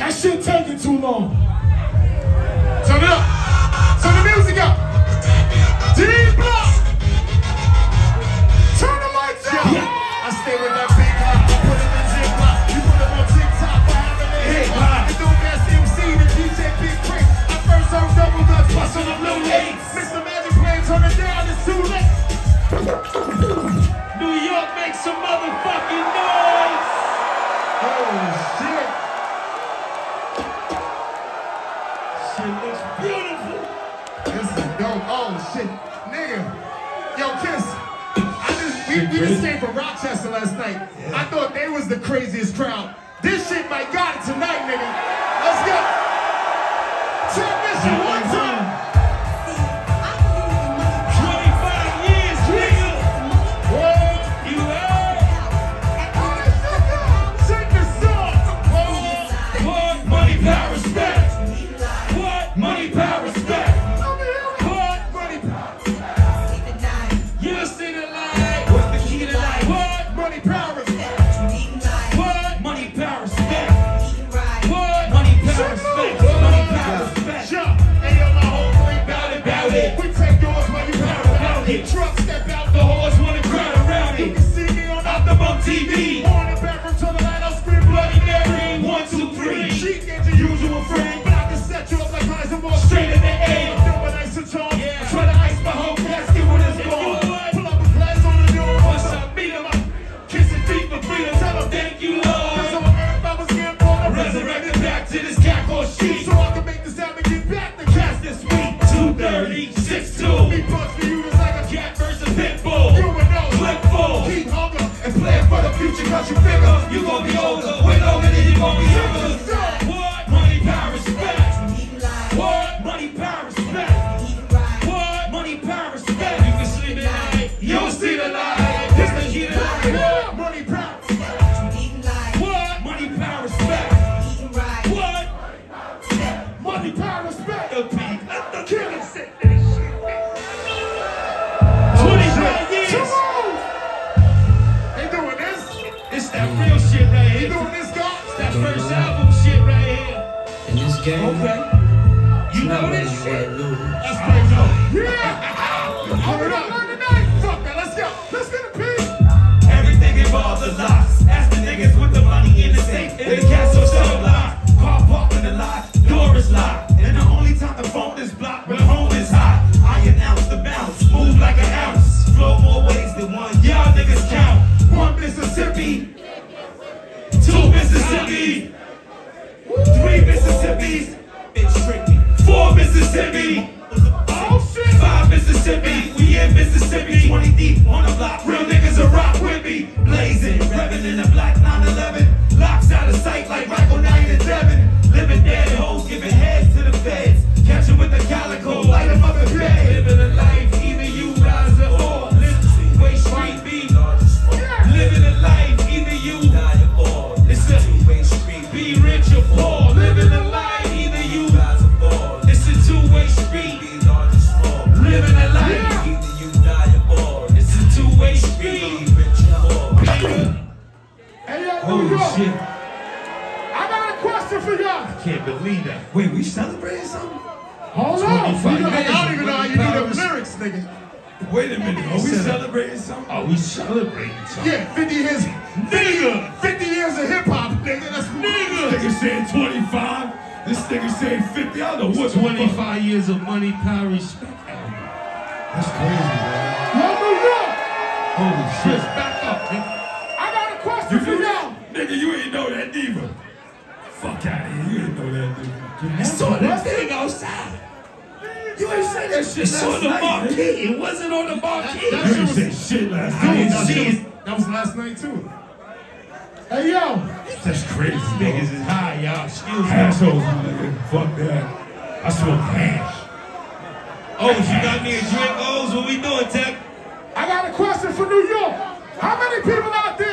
That shit taking too long. Turn it up. Turn the music up. D block. Turn the lights up. I stay with that big rock, put him in ziplock. You put him on TikTok for having a hit. The dope ass MC, the DJ Big Quick. I first heard double dutch bust on the blue eights. Mr. Magic playing, turn it down, it's too late. New York, make some motherfucking noise! Oh. Shit shit. Nigga. Yo, Kiss. I just we, we just came from Rochester last night. I thought they was the craziest crowd. This shit might got it tonight, nigga. It. Truck step out The the horse wanna crowd around You can see me on the bump TV. On the from to the light, I'll scream bloody Mary. One, two, three. She ain't your usual friend, but I can set you up like Heisenberg. Straight in the air. I'm doing nice and tall. Yeah. I try to ice my whole casket when it's gone. Pull up a glass on the door. What's up? Meet 'em up. Kissing feet for freedom. Tell 'em thank you, Lord. Cause on earth I was getting born. Resurrected back to this cat called. So I can make this album get back to cast this week. 230, 6'2. Me you figure. You gon' be game, Okay. You know this shit. lose. That's crazy. Yeah. Hold up. Tonight. Fuck that. Let's go. Let's get a piece. Everything involves a lot. Mississippis. Four Mississippi. Oh shit. Five Mississippi, we in Mississippi, 20 deep on the block. Real niggas are rock with me, blazing, revving in the black shit. I got a question for y'all. I can't believe that. Wait, we celebrating something? Hold on. 25 You know, I don't even know how you do Powers. the lyrics, nigga. Wait a minute. Are we celebrating something? Are we celebrating something? Yeah, 50 years. Nigga! 50 years of hip hop, nigga. That's Nigga! This Nigga saying 25. This nigga saying 50. I don't know what 25 years of money, power, respect. That's crazy, man. Yo, New York. Holy shit. Back up, nigga. I got a question You for y'all. Nigga, you ain't know that neither. Fuck out of here. You ain't know that nigga. I saw that thing outside. You ain't say that shit It's last on the night, marquee. nigga. It wasn't on the marquee. that you shit ain't was- say shit last That night. was, that, Shit. was, that was last night, too. Hey, yo. That's crazy. Niggas is high, y'all. Excuse me. Assholes, nigga. Fuck that. I smoke hash. Oh, you got me a drink? O's, what we doing, Tech? I got a question for New York. How many people out there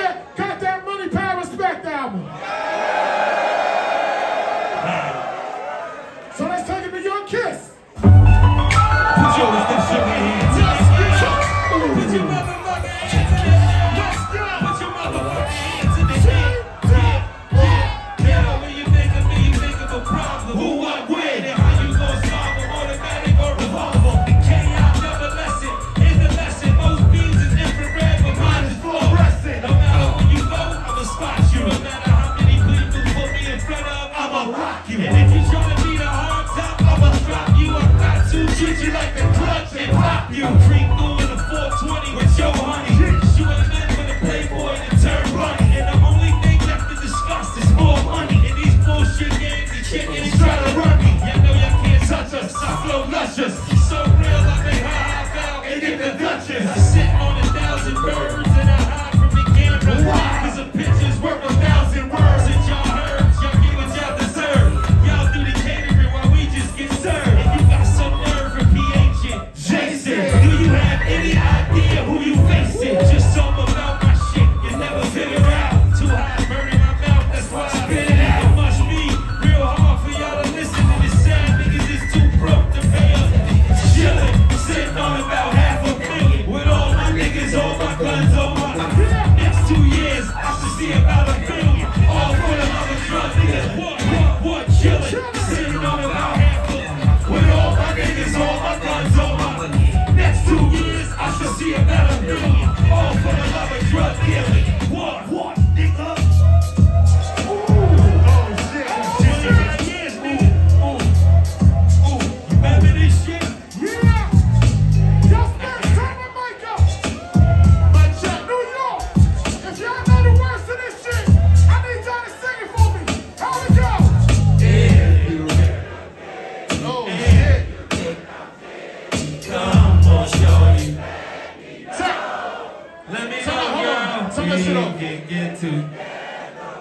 We can get to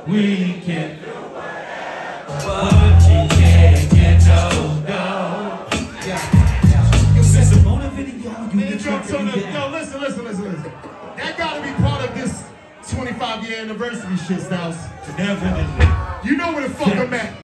We can do whatever. But you can't get no no. Yeah. yeah. Yo, yo, listen, listen, listen, listen. That gotta be part of this 25 year anniversary shit, Styles. Definitely. You know where the fuck yeah. I'm at.